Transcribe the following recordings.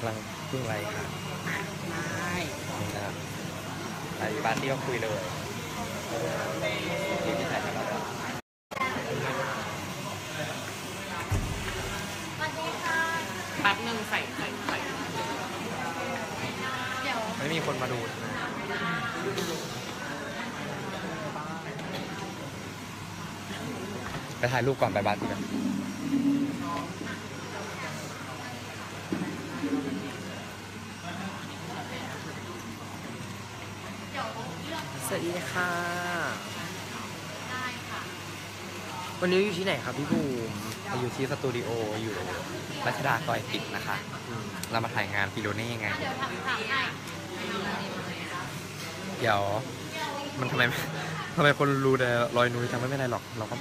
กำลังเพิ่งไลฟ์ค่ะได้นี่นะครับไลฟ์ปาร์ตี้ก็คุยเลยที่พี่ถ่ายมาแล้วแป๊บนึงใส่ใส่ใส่ไม่มีคนมาดูใช่ไหมไปถ่ายรูปก่อนไปบ้านดีกัน สวัสดีค่ะ วันนี้อยู่ที่ไหนครับพี่บูมเราอยู่ที่สตูดิโออยู่รัชดาซอยสิบนะคะอืมเรามาถ่ายงานฟิโลเน่ไงเดี๋ยวทำถามให้เดี๋ยว มันทำไมทำไมคนรู้แต่รอยนุ้ยจำไม่เป็นไรหรอก เราก็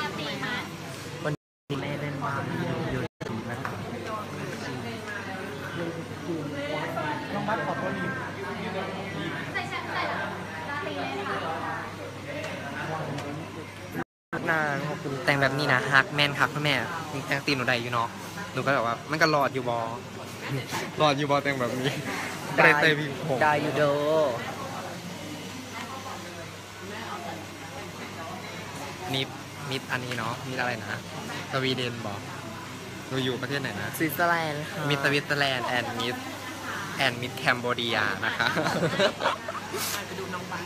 ลาตีไหม นี่แม่เป็นบ้านอยู่ที่นะคะ น้อง มัดขอตัวนี้ใส่ใส่ใส่ลาตีเลยค่ะนางขอบคุณแต่งแบบนี้นะฮักแมนครับพ่อแม่แต่งตีนหนูได้อยู่เนาะหนูก็แบบว่า มันก็รอดอยู่บอรอดอยู่บอแต่งแบบนี้ได้เตยพี่ผมได้อยู่เด้อนิดนิดอันนี้เนาะนิดอะไรนะสวีเดนบอกหนูอยู่ประเทศไหนนะสวิตเซอร์แลนด์ค่ะมิสวิตเซอร์แลนด์แอนด์มิส แอนด์มิสแคมโบเดียนะคะไปดูน้องบัต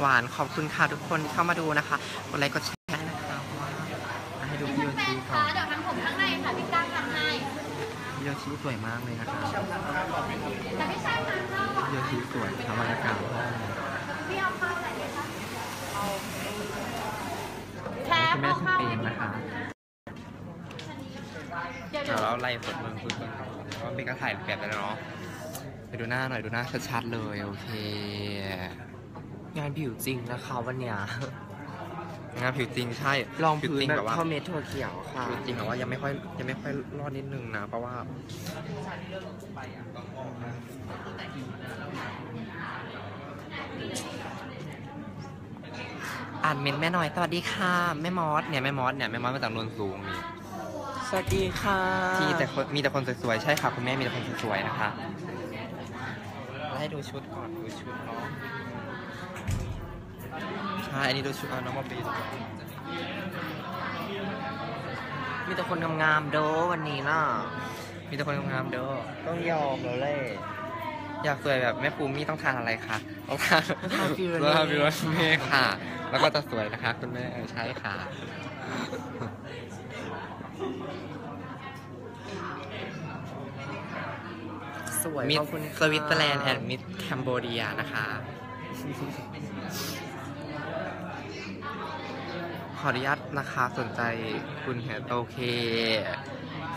หวานขอบคุณค่ะทุกคนที่เข้ามาดูนะคะกดไลค์กดแชร์นะคะว่าให้ดูพี่โยแฟชินก่อคะนเดี๋ยวทำผมข้างในค่ะพี่ก้างทำให้พี่โยชิสวยมากเลยนะคะแต่ไม่ใช่ทางเข้าอะพี่โยชิสวยทำบรรยากาศห้องพี่เอาเข้าไหนดีคะแคคุณปแม่เอาชื่อเข้าเปนนะคะ เดี๋ยวเดี๋เดี๋ยยววเราไล่สดเมืองคุยกันว่าเป็นการถ่ายแบบไปแล้วเนาะไปดูหน้าหน่อยดูหน้าชัดๆเลยโอเค งานผิวจริงนะคะวันเนี้ยงานผิวจริงใช่ลองผิวพื้จนริงแบแบบบว่า ข้าวเม็ดถั่วเขียวค่ะผิวจริงแต่ว่ายังไม่ค่อยยังไม่ค่อยรอดนิดนึงนะ เพราะว่าอ่านเมนต์แม่หน่อยสวัสดีค่ะแม่มอสเนี่ยแม่มอสเนี่ยแม่มอสมาจากนนสูงนี่ สวัสดีค่ะที่แต่คนมีแต่คนสวยๆ ใช่ค่ะ คุณแม่มีแต่คนสวยๆ นะคะแล้วให้ดูชุดก่อนดูชุดเนาะใช่อันนี้ดูชุดเอาน้องมาปีนมีแต่คนงามๆเด้อวันนี้น่ะมีแต่คนงามๆเด้อต้องยอมแล้วแหละอยากสวยแบบแม่ปูมี่ต้องทานอะไรคะต้องทานทานฟิโรเน่ต้องทานฟิโรเน่ค่ะ แล้วก็จะสวยนะคะ คุณแม่เออใช่ค่ะ สวย Miss ขอบคุณสวิตเซอร์แลนด์ and Miss Cambodia นะคะ ขออนุญาตนะคะสนใจคุณเห็นโอเค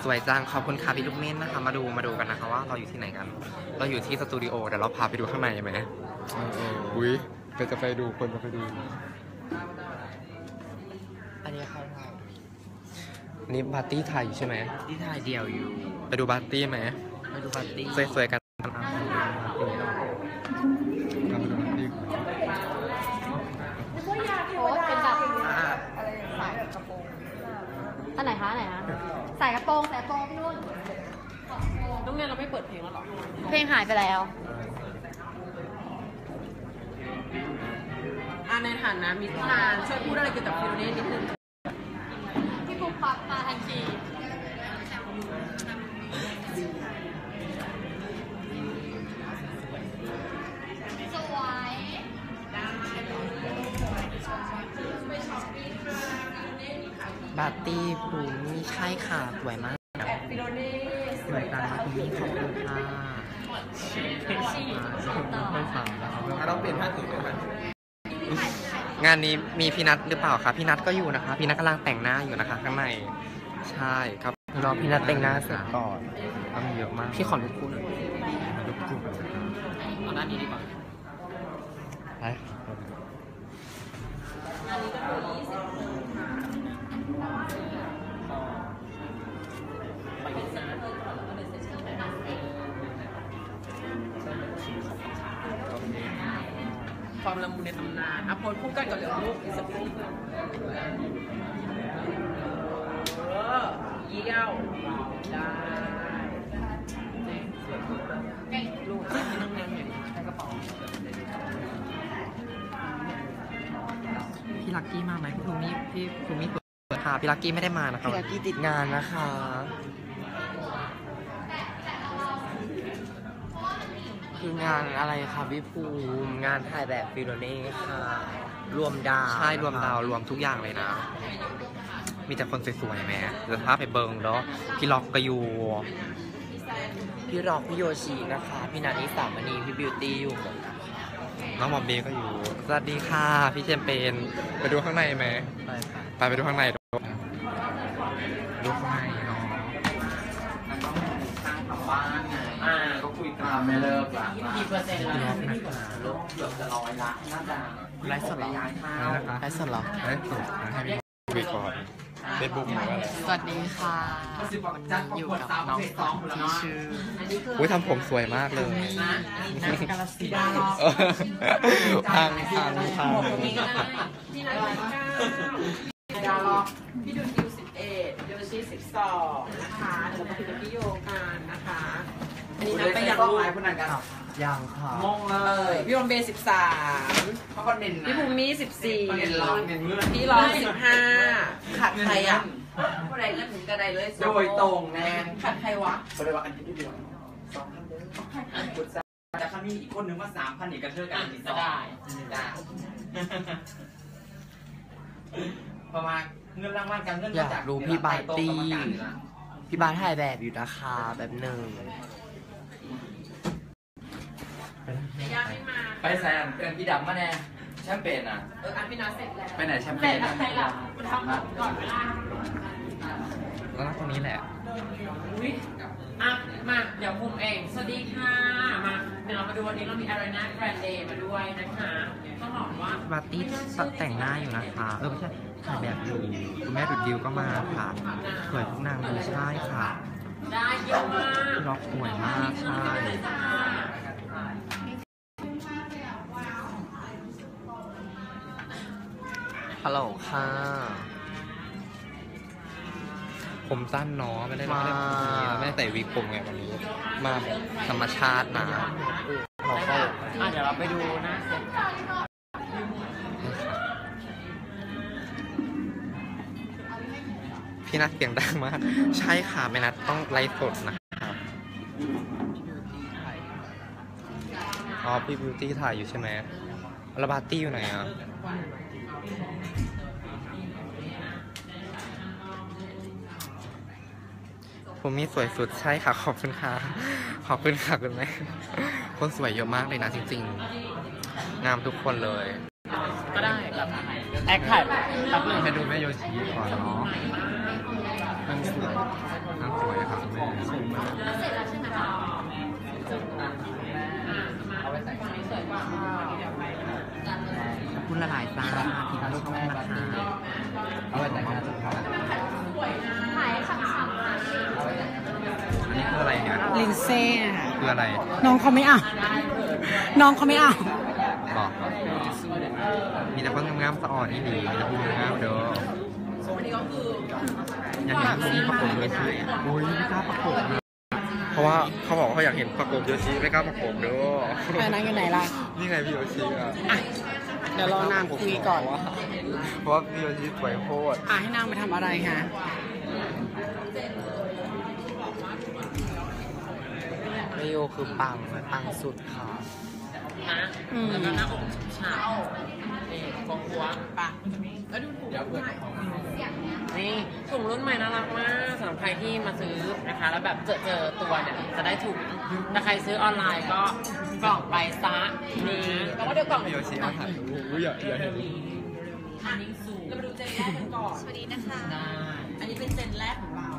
สวยจังขอบคุณค่ะพี่ลูกเม่นนะคะ มาดูมาดูกันนะคะว่าเราอยู่ที่ไหนกัน เราอยู่ที่สตูดิโอเดี๋ยวเราพาไปดูข้างในไหมอุ้ยเราจะไปดูคนจะไปดู อันนี้เขาถ่ายนี่ปาร์ตี้ไทยใช่ไหมที่ถ่ายเดียวอยู่ ไปดูปาร์ตี้ไหมไป ดูปาร์ตี้สวยๆกันอะเราไปดูปาร์ตี้โพสเป็นแบบอ่าอันไหนคะอันไหนคะใส่กระโปรงใส่กระโปรงพี่นุ่นน้องเนี่ยเราไม่เปิดเพลงแล้วหรอ เพลงหายไปแล้วอ่าในฐานะมิสทานช่วยพูดอะไรเกี่ยวกับฟิโลเน่นิดนึง ปาร์ตี้ภูมิใช่ค่ะสวยมากสวยจังคุณพี่ขอบคุณค่ะไม่ฟังนะครับเราเปลี่ยนท่าถือกันงานนี้มีพี่นัทหรือเปล่าคะพี่นัทก็อยู่นะคะ พี่นัทกำลังแต่งหน้าอยู่นะคะ ข้างใน ใช่ครับรอพี่นัทแต่งหน้าเสร็จก่อนต้องเยอะมาก พี่ขอลูกคู่หน่อยลูกคู่เอาด้านนี้ดีกว่าไป ความละมุนในตำนานอะโพสคู่กันก่อนเดี๋ยวลูกอีกสักครู่เออเยี่ยวได้ลูกที่นั่งนั่งอยู่ใช้กระเป๋าพี่ลักกี้มาไหมพี่ภูมิพี่ภูมิเปิดค่ะพี่ลักกี้ไม่ได้มานะคะพี่ลักกี้ติดงานนะคะ คืองานอะไรคะพี่ภูมิงานถ่ายแบบฟิโลเน่ค่ะ รวมดาวใช่รวมดาวรวมทุกอย่างเลยนะ มีแต่คนสวยๆแม่เดี๋ยวพาไปเบิงเนาะพี่ล็อกก็อยู่พี่ร็อกพี่โยชินะคะ พี่นัทนิสามณีพี่บิวตี้อยู่หมดนะคะน้องหมอมเบย์ก็อยู่ สวัสดีค่ะ พี่เชมเปญไปดูข้างในไหมไปค่ะไปไปดูข้างใน ไลฟ์สดเหรอไลฟ์สดเหรอไลฟ์สดให้พี่คุยก่อนเฟซบุ๊กหรือว่าอะไรสวัสดีค่ะอยู่กับน้องสองที่ชื่ออุ้ยทำผมสวยมากเลยนักกาลสินเออพังพังพังพี่นัทพี่นัทเก้าพี่ดุลดิวสิบเอ็ดโยชิสิบสองนะคะเดี๋ยวเราไปคุยกับพี่โยกันนะคะอันนี้นับไปอย่างลูก ยังค่ะมงเลยพี่บอมเบย์สิบสามเขาก็เน้นพี่ภูมิสิบสี่เน้นร้องเน้นเงื่อนพี่ร้องสิบห้าขัดใครอะผู้ใดเล่นถึงกระไดเลยโดยตรงแน่ขัดใครวะบริวารอันนี้เดียวสองพันเด้อแต่เขามีอีกคนนึงว่าสามพันอีกกระเทือกันอีกสองได้ได้ประมาณเงินรางวัลการเงินอยากรู้พี่บาร์ตี้พี่บาสถ่ายแบบอยู่นะคะแบบหนึ่ง ยังไม่มาไปแซมเป็นพี่ดำมาแน่แชมเปญอะ เอออันพี่นัทเสร็จแล้วไปไหนแชมเปเสร็จญแล้วใครล่ะคุณทำก่อนเวลาแล้วนั่งตรงนี้แหละ อุ้ยอะมาเดี๋ยวภูมิเอง สวัสดีค่ะมาเดี๋ยวเรามาดูวันนี้เรามี Arena Grand Day มาด้วยนะคะต้องบอกว่าบาร์ตี้แต่งหน้าอยู่นะคะ เออไม่ใช่ถ่ายแบบอยู่คุณแม่ดุดดิวก็มาค่ะสวยทุกนางเลยใช่ค่ะ ได้เยอะมากพี่ล็อกสวยมากใช่ ฮัลโหลค่ะ ผมสั้นเนาะไม่ได้ไม่ได้มาไม่ได้ใส่วิกผมไงวันนี้มาแบบธรรมชาตินะเราก็อะเดี๋ยวเราไปดูนะพี่นัทเสียงดังมาก ใช่ค่ะไม่นัทต้องไลฟ์สดนะครับอ๋อพี่บิวตี้ถ่ายอยู่ใช่ไหมแล้วบาร์ตี้อยู่ไหนอะ ผมมีสวยสุดใช่ค่ะ ขอบคุณค่ะ ขอบคุณค่ะคุณแม่คนสวยเยอะมากเลยนะจริง ๆ งามทุกคนเลย ก็ได้แบบแอคถ่ายแป๊บนึงให้ดูแม่โยชิก่อนเนาะนางสวยนางสวยค่ะแม่สวยมากเสร็จแล้วใช่ไหมคะขอบคุณ ละลายตาที่าลูกแม่นะคะเอาไว้แต่งงานสุดท้ายถ่ายฉ่ำๆนะอันนี้คืออะไรเนี่ยลินเซ่อะคืออะไร น้องเขาไม่เอาน้องเขาไม่เอาบอกมีแต่คนงามๆสะอ่อนนี่ดีมีแต่คนงามเด้อวันนี้ก็คือยากเห็นพวกนี้ประกบโยชิอุ้ยไม่กล้าประกบเลยเพราะว่าเขาบอกเขาอยากเห็นประกบโยชิไม่กล้าประกบเด้ออันนั้นอยู่ไหนล่ะ นี่ไงพี่โยชิอะ ดี๋ยวรอนางคุยก่อน เพราะว่าพี่โยชิสวยโคตรอะให้นางไปทำอะไรคะไม่โยคือปังปังสุดค่ะนะอืม แล้วก็หน้าอกฉาบนี่กองหัวปะแล้วดูถุง นี่ถุงรุ่นใหม่น่ารักมากสำหรับใครที่มาซื้อนะคะ แล้วแบบเจอเจอตัวเนี่ยจะได้ถุงถ้าใครซื้อออนไลน์ก็กล่องไปซะนี่แล้วก็เดี๋ยวกล่องพี่โยชิมาถ่ายรูปอุ้ยอย่าอย่าเห็นอันนี้สูงเรามาดูเจนแรกกันก่อนสวัสดีนะคะ ได้อันนี้เป็นเจนแรกของเรา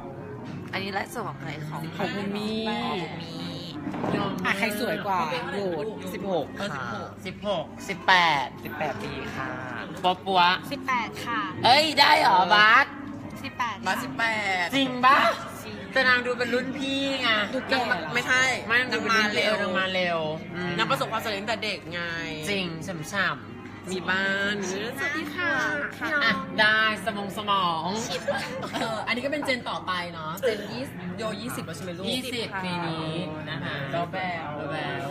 อันนี้ไลฟ์สดของใครของของคุณมี่มีอะใครสวยกว่าโหวตสิบหกเออค่ะสิบหกสิบแปดสิบแปดปีค่ะปัวปัวสิบแปดค่ะ เอ้ยได้เหรอบาสสิบ แปดบาสสิบแปดจริงปะจริงแต่นางดูเป็นรุ่นพี่ไงดูแก่เหรอ ไม่ใช่ไม่นางมาเร็วนางมาเร็วอืนางประสบความสำเร็จตั้งแต่เด็กไง จริงฉ่ำๆมีบ้านสวัสดีค่ะค่ะอะได้สมองสมองเอออันนี้ก็เป็นเจนต่อไปเนาะเจนยี่โยยี่สิบแล้วใช่ไหมลูกยี่สิบปีนี้นะคะแล้วแบวแบว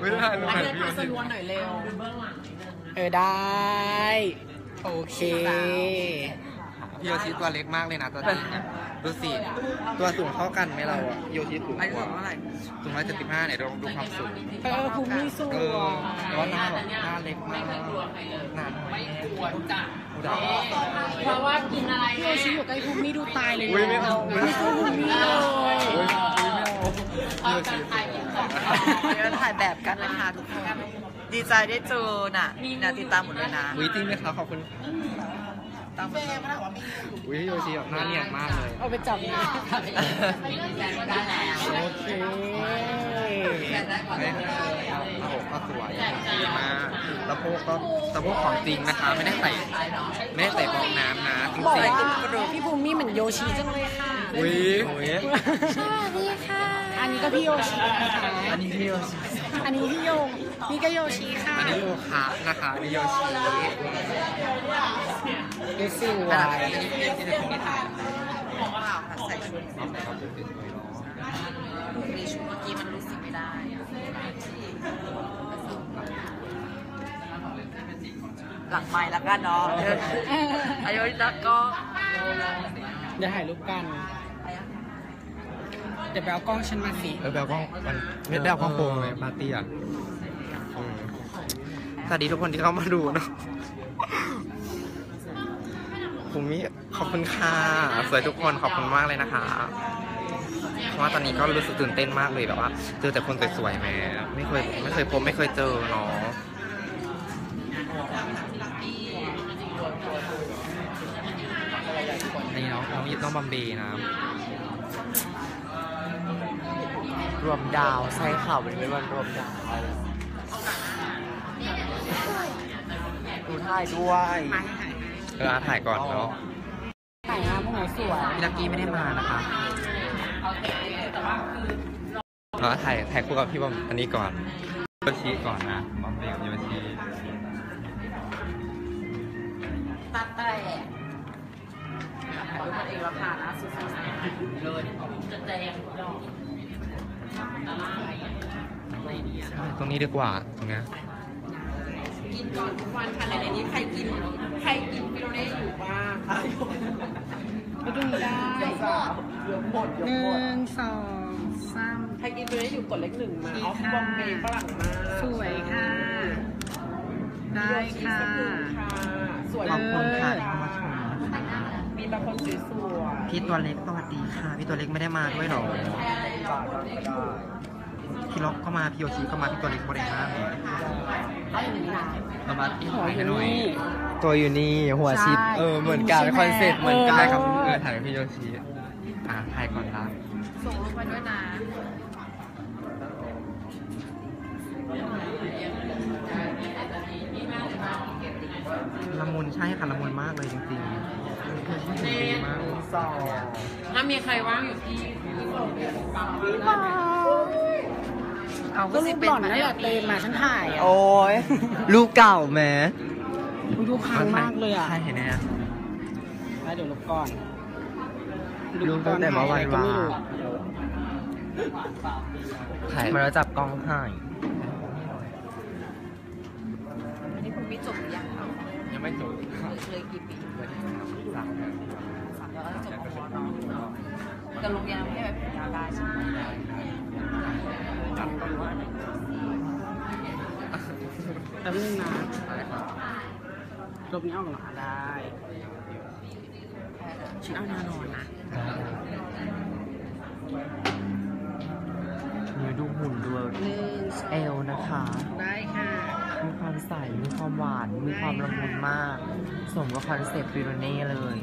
ไม่ได้เลอันยนี้พาสรวนหน่อยเร็วเออได้ โอเค พี่โยชิตัวเล็กมากเลยนะตัวจริงเนี่ยดูสิตัวสูงเท่ากันไหมเราอะพี่โยชิสูงอันกนี้ว่าเท่าไหร่สูงร้อยเจ็ดสิบห้าเนี่ยดูดูความสูงเออภูมิสเอวอยแต่ว่าหน้าแบบหน้าเล็กมากหน้าไม่ควรจะอุดรเพราะว่ากินอะไรพี่โยชิอยู่ใกล้ภูมิดูตายเลยอุ๊ยไม่เอาไม่สู้ภูมิเลยโอ้ยไม่เอาพี่โยชิเดี๋ยวถ่ายแบบกันนะคะทุกคนดีใจได้เจอน่ะนะติดตามหมดเลยนะอุ้ยจริงไหมคะขอบคุณ ตามหมดเลยอุ้ยโยชิแบบหน้าเนียนมากเลย เอาไปจับนะโอเคไม่โอ้โหก็สวยดีมากสะโพกก็สะโพกของจริงนะคะ ไม่ได้ใส่ไม่ได้ใส่ฟองน้ำนะจริงบอกๆว่าพี่ภูมิเหมือนโยชิจังเลยค่ะอุ้ยอุ้ยสวัสดีค่ะ อันนี้ก็พี่โยชิอันนี้พี่โยชิอันนี้พี่โยงนี่ก็โยชิค่ะ อันนี้โยคะนะคะนนี้โยชิ ดูสวอันยนี้พี่ที่จะตรงนี้ถ่ายใส่ชุดมีชุดเมื่อกี้มันรู้สึกไม่ได้หลังไม้แล้วกันเนาะอายุนักก็เดี๋ยวถ่ายรูปกันเดี๋ยวไปเอากล้องฉันมาสิเออแบบว่ามันไม่ได้เอาข้างโปรงเลยปาร์ตี้อะสวัสดีทุกคนที่เข้ามาดูเนาะ ผมมีขอบคุณค่ะ สวยทุกคนขอบคุณมากเลยนะคะเพราะว่าตอนนี้ก็รู้สึกตื่นเต้นมากเลยแบบว่าเจอแต่คนสวยๆแหมไม่เคยไม่เคยพบไม่เคยเจอเนาะนี่น้องน้องยิปน้องบัมเบนะรวมดาวใช่ค่ะวันนี้เป็นวันรวมดาวดูถ่ายด้วย เอออาถ่ายก่อนเนาะถ่ายงานพวกไหนสวยพี่ลักกี้ไม่ได้มานะคะเออถ่ายถ่ายคู่กับพี่บอมอันนี้ก่อนโยชิก่อนนะบอมเบย์กับโยชิตัดแต่ดูมันเองแล้วผ่านนะสุดๆเลยตรงนี้ดีกว่าตรงเนี้ย กินก่อนทุกวันค่ะในนี้ใครกินใครกินฟิโรเน่อยู่บ้างไปดูได้หนึ่งสองสามใครกินฟิโรเน่อยู่กดเลขหนึ่งมาออฟบอมเบย์ฝรั่งมาสวยค่ะ ได้ค่ะ สวยขอบคุณค่ะที่เข้ามาชมมีบางคนสวยๆพี่ตัวเล็กสวัสดีค่ะ พี่ตัวเล็กไม่ได้มาด้วยหรอพี่ล็อกก็มา พี่โยชิก็มา พี่ตัวเล็กก็ได้มา เอามาพี่หัวถ่ายอให้ยู่หน่อยนี่ตัวอยู่นี่หัวชิด ใช่เออ เหมือนกันใช่ไหม concept เหมือนกันได้ครับเออถ่ายกับพี่โยชิอะถ่ายก่อนละส่งรูปมาด้วยนะละมุนใช่ค่ะละมุนมากเลยจริงๆคือชื่อดีมากสอง ถ้ามีใครว่างอยู่ที่ เอาก็รูปหล่อนนั่นแหละเต็มมาฉันถ่ายอะโอ้ยรูปเก่าแหมอุ๊ยดูพังมากเลยอะใช่เห็นไหมอะแล้วเดี๋ยวลบก่อนรูปตั้งแต่เมื่อวานก็วาไม่รู้ถ่ายมาแล้วจับกล้องให้อันนี้คุณพี่จบหรือยังคะยังไม่จบเลยกี่ปีสามสามแล้วก็จบปวเนาะแต่โรงเรียนไม่ได้แบบยาวได้ใช่ไหม ตัดก่อนแป๊บนึงนะลบนี้ออกเหรอได้ฉันเอาแนวนอนนะมีดูหุ่นด้วยหนึ่งสองเอลนะคะ ได้ค่ะ มีความใส มีความหวาน มีความละมุนมาก สมกับ concept ฟิโรเน่เลย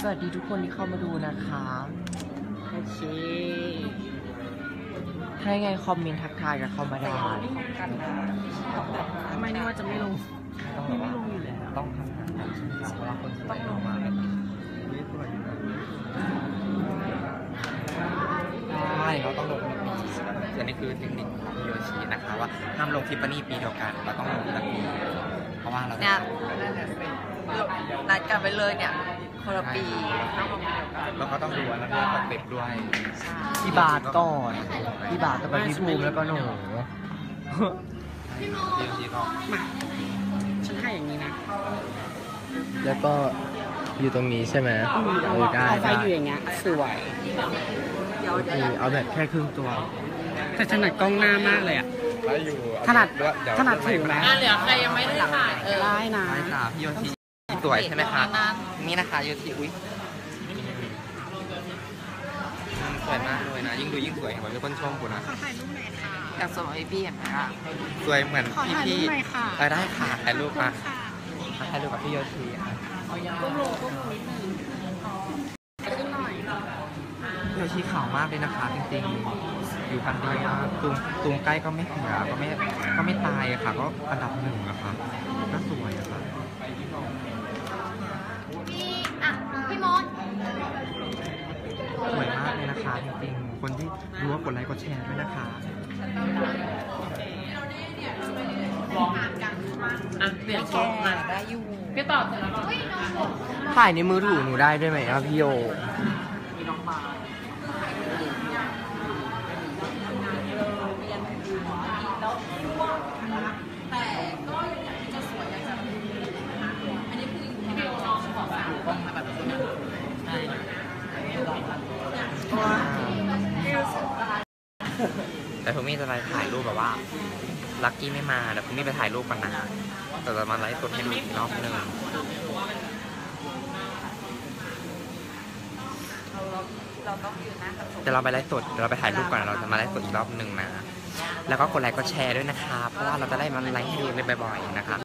สวัสดีทุกคนที่เข้ามาดูนะคะ โอเค ถ้ยังไง comment ทักทายกับเขามาได้ทำไมนี่ว่าจะไม่ลงต้งไม่ลงอยู่แล้วต้องทำงานเวลาคนต้องลงมาใช่เราต้องลงในปีอันนี้คือเทคนิคของโยชินะคะว่าห้ามลงทิปปานี่ปีเดียวกันเราต้องลงทุกปีเพราะว่าเราเนี่ยนัดกันไปเลยเนี่ยคนละปีต้องลง เราก็ต้องดูอันนั้นด้วยสเต็ปด้วย พี่บาทก่อนพี่บาทกับพี่ภูมิแล้วก็หนูพี่โยชิก็ฉันให้อย่างนี้นะแล้วก็อยู่ตรงนี้ใช่ไหมเออได้เอาไฟได้อยู่อย่างเงี้ยสวยโอเคเอาแบบแค่ครึ่งตัว แต่ถนัดกล้องหน้ามากเลยอะ แล้วอยู่ถนัดเยวเยวถนัดถือไหมอะเหลือใครยังไม่ได้ถ่ายเออได้นะ ใช่ค่ะพี่โยชิสวยใช่ไหมคะนี่นะคะโยชิอุ้ยอืม สวยมากเลยนะ ยิ่งดูยิ่งสวยเห็นไหมมีคนชมกูนะขอถ่ายรูปหน่อยค่ะ อยากส่งให้พี่เห็นไหมล่ะสวยเหมือนขอถ่ายรูพี่ปหน่อยค่ะๆเออได้ค่ะถ่ายรูปมาค่ะถ่ายรูปกับพี่โยชิอะก้มลงก้มลงนิดนึงขึ้นหน่อยพี่โยชิขาวมากเลยนะคะจริงๆอยู่พันดีมากตูมตูมใกล้ก็ไม่เสียก็ไม่ก็ไม่ตายอะค่ะ ก็อันดับหนึ่งอะค่ะก็สวยอะค่ะพี่อะพี่มนต์ สวยมากเลยนะคะจริงๆคนที่รู้ว่ากดไลค์กดแชร์ด้วยนะคะอะเปลี่ยนกล้องมาได้อยู่พี่ตอบเสร็จแล้วเฮ้ยน้องบอกถ่ายในมือถือหนูได้ด้วยไหมครับพี่โย รูปแบบว่าลักกี้ไม่มาเดี๋ยวคุณมี่ไปถ่ายรูปกันนะแต่จะมาไลฟ์สดให้ดูอีกรอบหนึ่งเราต้องยืนหน้ากระจกเดี๋ยวเราไปไลฟ์สดเดี๋ยวเราไปถ่ายรูปก่อนเราจะมาไลฟ์สดอีกรอบหนึ่งนะ แล้วก็กดไลค์กดแชร์ด้วยนะคะ เพราะว่าเราจะได้มาไลฟ์ให้ดูบ่อยๆนะคะ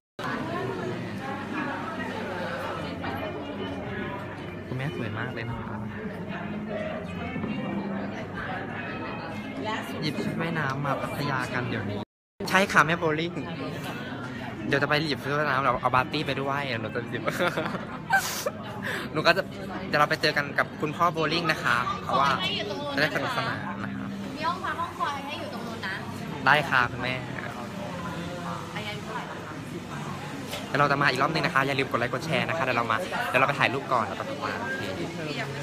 คุณแม่สวยมากเลยนะคะ หยิบชุดว่ายน้ำมาพัทยากันเดี๋ยวนี้ ใช่ค่ะแม่โบลิ่ง เดี๋ยวจะไปหยิบชุดว่ายน้ำเราเอาบาร์ตี้ไปด้วยเดี๋ยวหนูจะหยิบหนูก็จะเดี๋ยวเราไปเจอกันกับคุณพ่อโบลิ่งนะคะ เพราะว่าให้อยู่ตรงนู้นจะได้สนะนุกสคะนานนะคะมีห้องพักห้องคอยให้อยู่ตรงนู้นนะ ได้ค่ะคุณแม่อายุเท่าไหร่ล่ะคะเดี๋ยวเราจะมาอีกรอบหนึงนะคะ อย่าลืมกดไลค์กดแชร์นะคะเดี๋ยวเรามาเดี๋ยวเราไปถ่ายรูปก่อนแล้วก็มาโอเคพี่ยังไม่